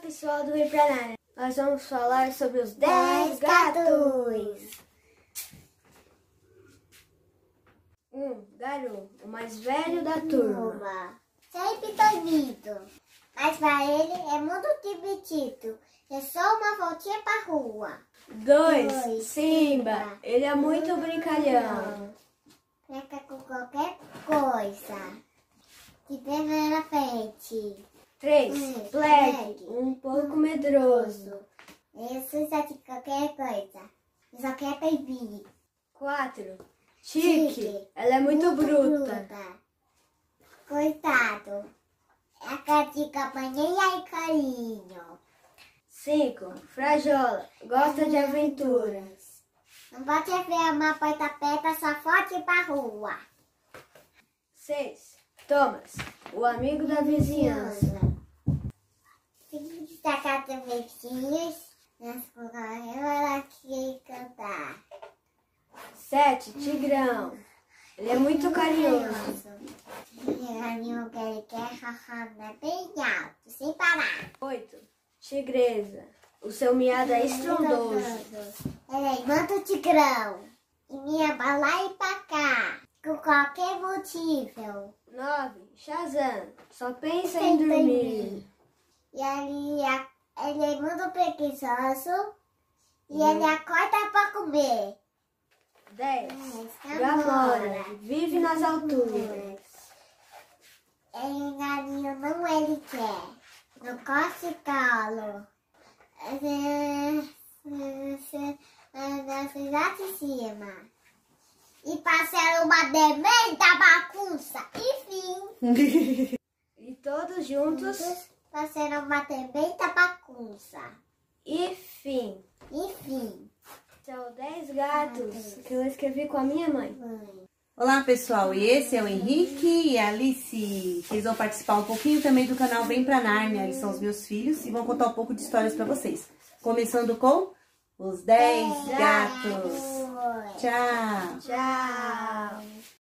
pessoal do Praná. Nós vamos falar sobre os 10 Dez gatos. Um, Garu, o mais velho da turma. Sempre dormindo. Mas pra ele é muito divertido. É só uma voltinha pra rua. Dois, Dois, Simba, Simba. ele é muito brincalhão. Brinca com qualquer coisa. Que tem na frente. Três, Hum, Black, um pouco medroso. Ele suja de qualquer coisa. Ele só quer beber. Quatro, Chique, Chique. ela é muito, bruta. bruta. Coitado. É a catica banheira e carinho. Cinco, Frajola, gosta de aventuras. Não pode ver uma porta aberta, só forte pra rua. Seis, Thomas, o amigo da vizinhança. Também filhos. Nas coisas ela quer cantar. Sete, Tigrão, ele é muito carinhoso. Carinho que ele quer rachar bem alto, sem parar. Oito, Tigresa, o seu miado é estrondoso. Ele é muito tigrão. E minha pra lá e pra cá. Com qualquer motivo. Nove, Shazam, só pensa Sem em dormir. E ele, a- ele é muito preguiçoso. E ele acorda pra comer. Dez, Mas Gamora, vive nas alturas. Ele galinho não ele quer. No colo. Na cidade de cima. E passaram uma demenda bagunça. Enfim. E todos juntos, Passaram uma tremenda bagunça. e fim. Enfim. São 10 gatos que eu escrevi com a minha mãe. Mãe. Olá pessoal, e esse é o Henrique e a Alice. Eles vão participar um pouquinho também do canal Vem Pra Nárnia, eles são os meus filhos e vão contar um pouco de histórias pra vocês. Começando com os 10 gatos. Tchau!